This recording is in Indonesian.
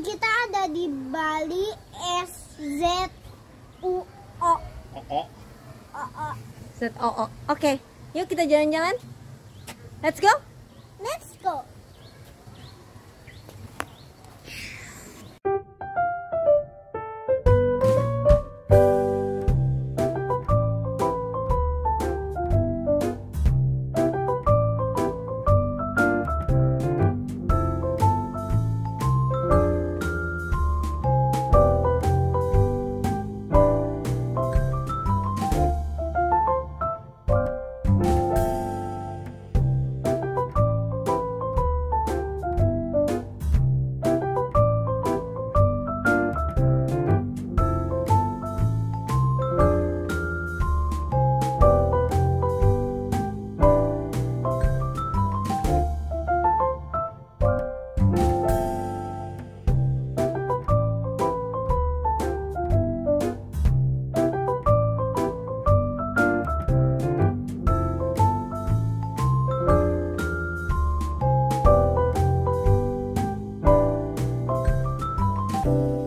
Dan kita ada di Bali S Z U O Oh, oh. O O. Z O O. Oke, yuk kita jalan-jalan. Let's go. Let's go. 음.